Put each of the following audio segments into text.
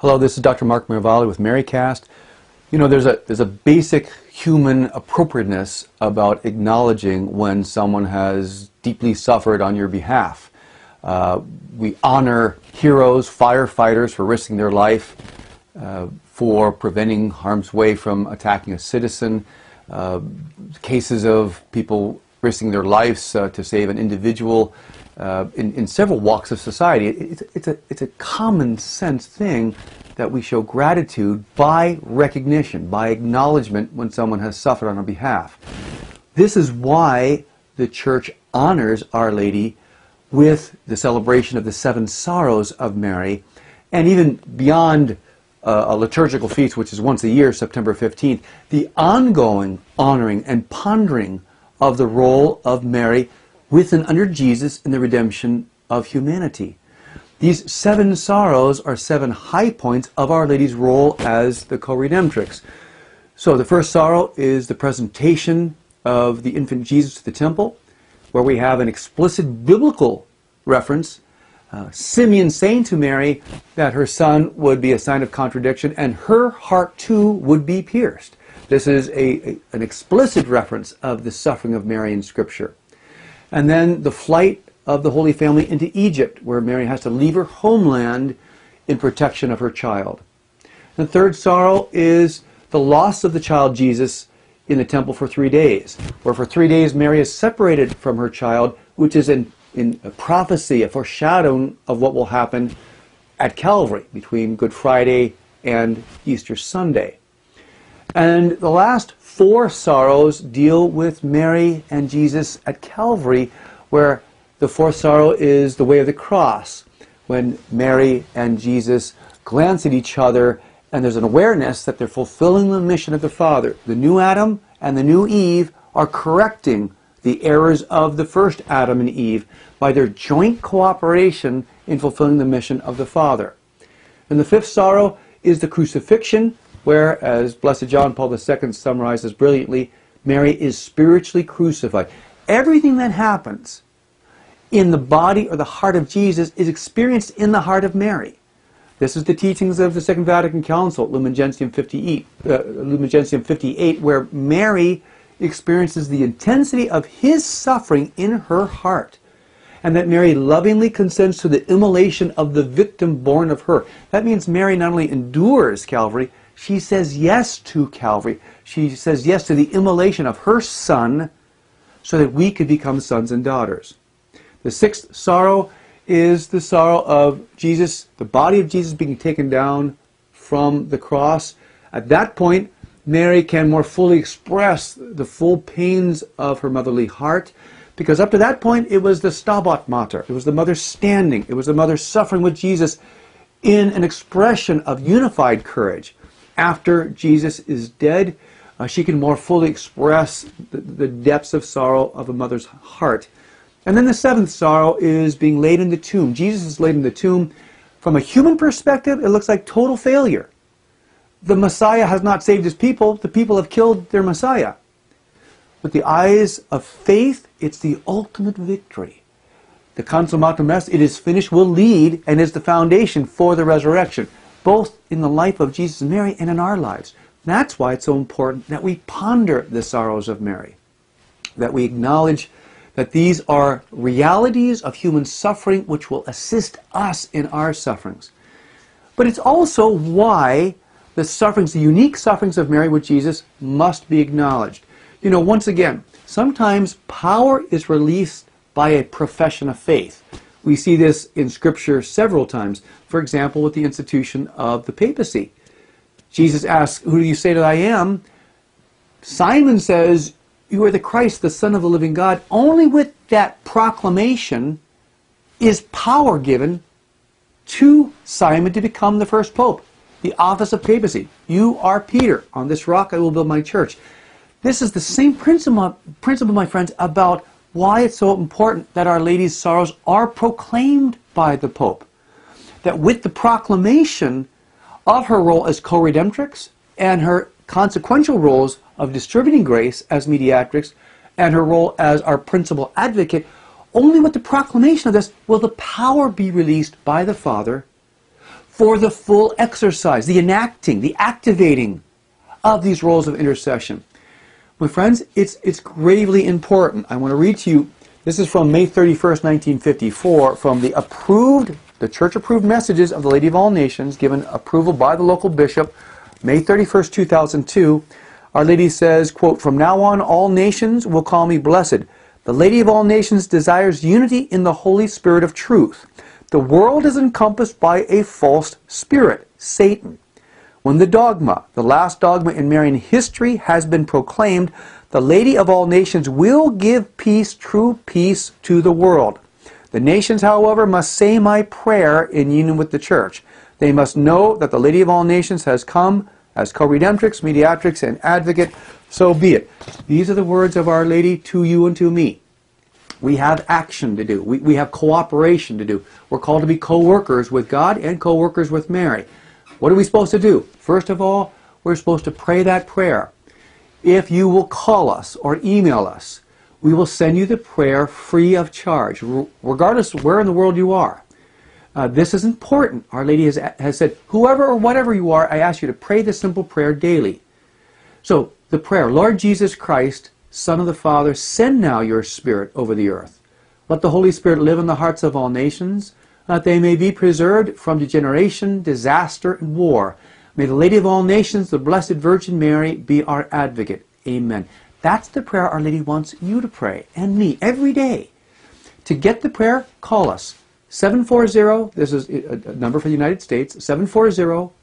Hello, this is Dr. Mark Miravalle with Marycast. You know, there's a, there's a basic human appropriateness about acknowledging when someone has deeply suffered on your behalf. Uh, we honor heroes, firefighters for risking their life, uh, for preventing harm's way from attacking a citizen, uh, cases of people risking their lives uh, to save an individual uh, in, in several walks of society. It, it's, a, it's a common sense thing that we show gratitude by recognition, by acknowledgement when someone has suffered on our behalf. This is why the church honors Our Lady with the celebration of the seven sorrows of Mary, and even beyond uh, a liturgical feast, which is once a year, September 15th, the ongoing honoring and pondering of the role of Mary with and under Jesus in the redemption of humanity. These seven sorrows are seven high points of Our Lady's role as the co-redemptrix. So the first sorrow is the presentation of the infant Jesus to the temple, where we have an explicit biblical reference. Uh, Simeon saying to Mary that her son would be a sign of contradiction and her heart too would be pierced. This is a, a, an explicit reference of the suffering of Mary in Scripture. And then the flight of the Holy Family into Egypt, where Mary has to leave her homeland in protection of her child. The third sorrow is the loss of the child Jesus in the temple for three days, where for three days Mary is separated from her child, which is in, in a prophecy, a foreshadowing of what will happen at Calvary between Good Friday and Easter Sunday. And the last four sorrows deal with Mary and Jesus at Calvary, where the fourth sorrow is the way of the cross, when Mary and Jesus glance at each other and there's an awareness that they're fulfilling the mission of the Father. The new Adam and the new Eve are correcting the errors of the first Adam and Eve by their joint cooperation in fulfilling the mission of the Father. And the fifth sorrow is the crucifixion, where, as Blessed John Paul II summarizes brilliantly, Mary is spiritually crucified. Everything that happens in the body or the heart of Jesus is experienced in the heart of Mary. This is the teachings of the Second Vatican Council, Lumen Gentium 58, uh, Lumen Gentium 58 where Mary experiences the intensity of his suffering in her heart and that Mary lovingly consents to the immolation of the victim born of her. That means Mary not only endures Calvary, she says yes to Calvary. She says yes to the immolation of her son so that we could become sons and daughters. The sixth sorrow is the sorrow of Jesus, the body of Jesus being taken down from the cross. At that point, Mary can more fully express the full pains of her motherly heart because up to that point it was the Stabat Mater. It was the mother standing. It was the mother suffering with Jesus in an expression of unified courage after Jesus is dead, uh, she can more fully express the, the depths of sorrow of a mother's heart. And then the seventh sorrow is being laid in the tomb. Jesus is laid in the tomb. From a human perspective, it looks like total failure. The Messiah has not saved his people. The people have killed their Messiah. With the eyes of faith, it's the ultimate victory. The consummatum est, it is finished, will lead and is the foundation for the resurrection both in the life of Jesus and Mary and in our lives. That's why it's so important that we ponder the sorrows of Mary, that we acknowledge that these are realities of human suffering which will assist us in our sufferings. But it's also why the sufferings, the unique sufferings of Mary with Jesus, must be acknowledged. You know, once again, sometimes power is released by a profession of faith. We see this in Scripture several times. For example, with the institution of the papacy. Jesus asks, Who do you say that I am? Simon says, You are the Christ, the Son of the living God. Only with that proclamation is power given to Simon to become the first pope. The office of papacy. You are Peter. On this rock I will build my church. This is the same principle, principle, my friends, about why it's so important that Our Lady's sorrows are proclaimed by the Pope. That with the proclamation of her role as co-redemptrix and her consequential roles of distributing grace as mediatrix and her role as our principal advocate, only with the proclamation of this will the power be released by the Father for the full exercise, the enacting, the activating of these roles of intercession. My friends, it's, it's gravely important. I want to read to you, this is from May 31st, 1954, from the approved, the church approved messages of the Lady of All Nations, given approval by the local bishop, May 31st, 2002. Our Lady says, quote, From now on, all nations will call me blessed. The Lady of all nations desires unity in the Holy Spirit of truth. The world is encompassed by a false spirit, Satan. When the dogma, the last dogma in Marian history, has been proclaimed, the Lady of all nations will give peace, true peace, to the world. The nations, however, must say my prayer in union with the church. They must know that the Lady of all nations has come as co-redemptrix, mediatrix, and advocate. So be it. These are the words of Our Lady to you and to me. We have action to do. We, we have cooperation to do. We're called to be co-workers with God and co-workers with Mary. What are we supposed to do? First of all, we're supposed to pray that prayer. If you will call us or email us, we will send you the prayer free of charge, regardless where in the world you are. Uh, this is important. Our Lady has, has said, whoever or whatever you are, I ask you to pray this simple prayer daily. So, the prayer, Lord Jesus Christ, Son of the Father, send now your Spirit over the earth. Let the Holy Spirit live in the hearts of all nations, that they may be preserved from degeneration, disaster, and war. May the Lady of all nations, the Blessed Virgin Mary, be our advocate. Amen. That's the prayer Our Lady wants you to pray, and me, every day. To get the prayer, call us. 740, this is a number for the United States, 740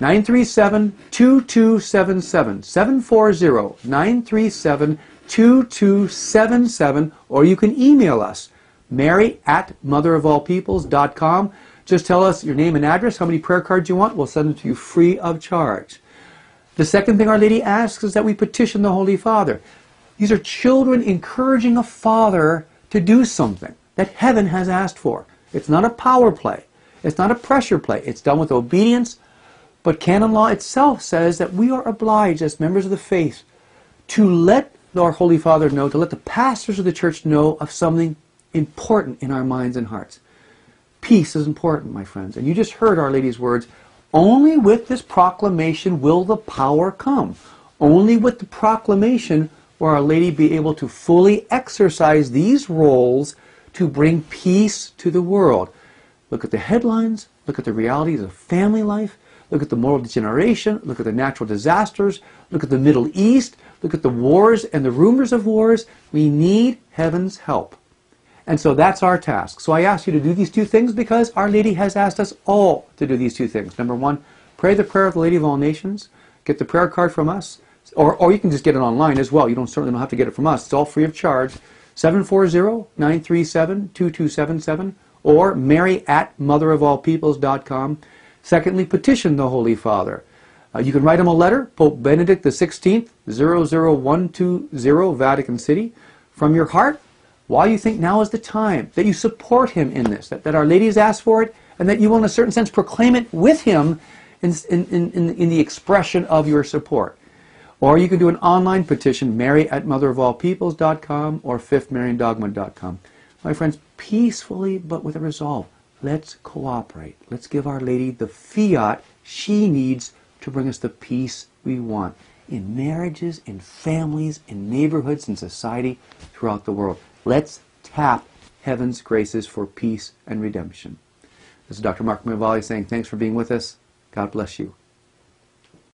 937 2277. 740 937 2277. Or you can email us, mary at motherofallpeoples.com. Just tell us your name and address, how many prayer cards you want. We'll send them to you free of charge. The second thing Our Lady asks is that we petition the Holy Father. These are children encouraging a father to do something that heaven has asked for. It's not a power play. It's not a pressure play. It's done with obedience, but canon law itself says that we are obliged as members of the faith to let our Holy Father know, to let the pastors of the church know of something important in our minds and hearts. Peace is important, my friends. And you just heard Our Lady's words. Only with this proclamation will the power come. Only with the proclamation will Our Lady be able to fully exercise these roles to bring peace to the world. Look at the headlines, look at the realities of family life, Look at the moral degeneration. Look at the natural disasters. Look at the Middle East. Look at the wars and the rumors of wars. We need heaven's help. And so that's our task. So I ask you to do these two things because Our Lady has asked us all to do these two things. Number one, pray the prayer of the Lady of all nations. Get the prayer card from us. Or, or you can just get it online as well. You don't certainly don't have to get it from us. It's all free of charge. 740-937-2277 or mary at motherofallpeoples.com. Secondly, petition the Holy Father. Uh, you can write him a letter, Pope Benedict XVI, 00120 Vatican City, from your heart, why you think now is the time, that you support him in this, that, that Our Lady has asked for it, and that you will in a certain sense proclaim it with him in, in, in, in the expression of your support. Or you can do an online petition, mary at motherofallpeoples.com or fifthmariandogma.com. My friends, peacefully but with a resolve. Let's cooperate. Let's give Our Lady the fiat she needs to bring us the peace we want in marriages, in families, in neighborhoods, in society throughout the world. Let's tap heaven's graces for peace and redemption. This is Dr. Mark Miravalle saying thanks for being with us. God bless you.